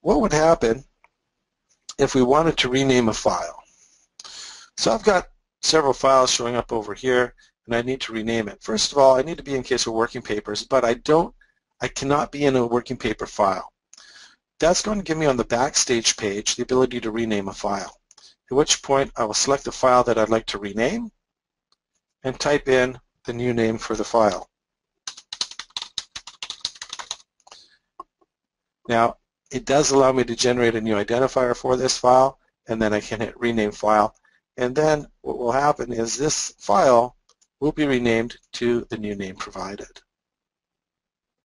what would happen if we wanted to rename a file? So I've got several files showing up over here and I need to rename it. First of all, I need to be in CaseWare Working Papers, but I don't, I cannot be in a working paper file. That's going to give me on the Backstage page the ability to rename a file, at which point I will select the file that I'd like to rename and type in the new name for the file. Now, it does allow me to generate a new identifier for this file, and then I can hit rename file. And then what will happen is this file will be renamed to the new name provided.